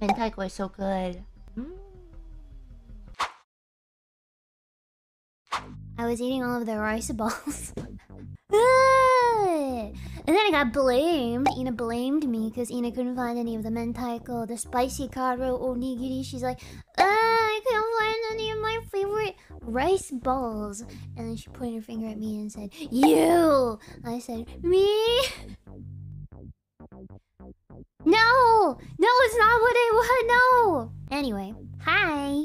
Mentaiko is so good. I was eating all of the rice balls. and then I got blamed. Ina blamed me because Ina couldn't find any of the mentaiko, the spicy karo onigiri. She's like, ah, I can't find any of my favorite rice balls. And then she pointed her finger at me and said, You! I said, Me? was not what I was. No. Anyway, hi.